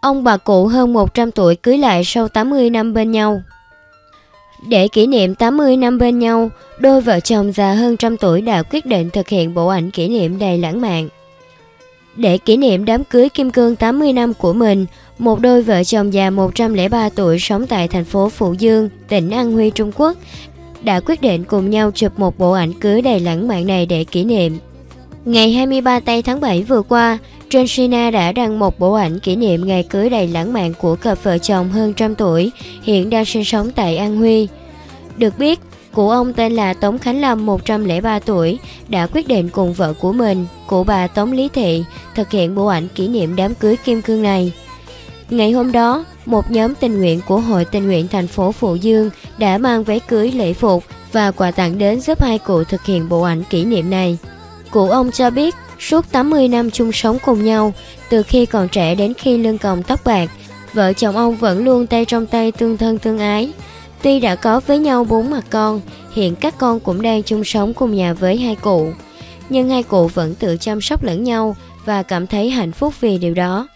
Ông bà cụ hơn 100 tuổi cưới lại sau 80 năm bên nhau. Để kỷ niệm 80 năm bên nhau, đôi vợ chồng già hơn trăm tuổi đã quyết định thực hiện bộ ảnh kỷ niệm đầy lãng mạn. Để kỷ niệm đám cưới kim cương 80 năm của mình, một đôi vợ chồng già 103 tuổi sống tại thành phố Phụ Dương, tỉnh An Huy, Trung Quốc, đã quyết định cùng nhau chụp một bộ ảnh cưới đầy lãng mạn này để kỷ niệm. Ngày 23 tây tháng 7 vừa qua, trên Sina đã đăng một bộ ảnh kỷ niệm ngày cưới đầy lãng mạn của cặp vợ chồng hơn trăm tuổi, hiện đang sinh sống tại An Huy. Được biết, cụ ông tên là Tống Khánh Lâm 103 tuổi đã quyết định cùng vợ của mình, cụ bà Tống Lý Thị, thực hiện bộ ảnh kỷ niệm đám cưới kim cương này. Ngày hôm đó, một nhóm tình nguyện của Hội tình nguyện thành phố Phụ Dương đã mang váy cưới lễ phục và quà tặng đến giúp hai cụ thực hiện bộ ảnh kỷ niệm này. Cụ ông cho biết, suốt 80 năm chung sống cùng nhau, từ khi còn trẻ đến khi lưng còng tóc bạc, vợ chồng ông vẫn luôn tay trong tay tương thân tương ái. Tuy đã có với nhau bốn mặt con, hiện các con cũng đang chung sống cùng nhà với hai cụ. Nhưng hai cụ vẫn tự chăm sóc lẫn nhau và cảm thấy hạnh phúc vì điều đó.